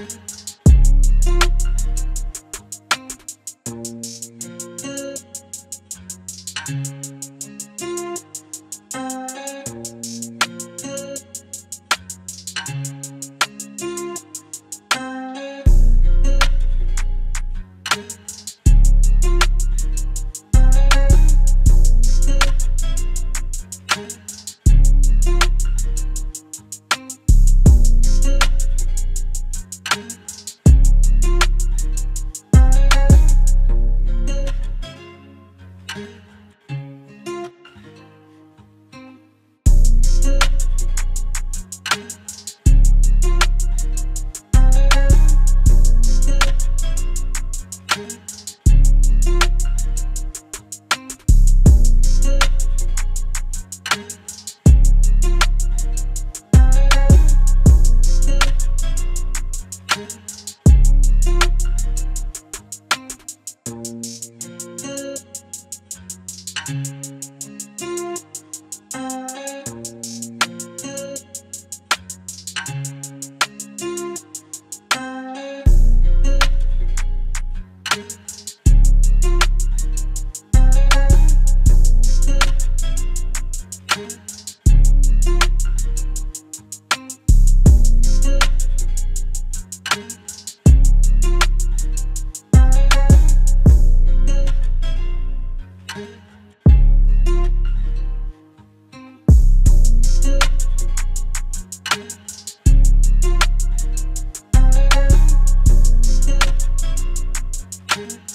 thank you Yeah. Bye.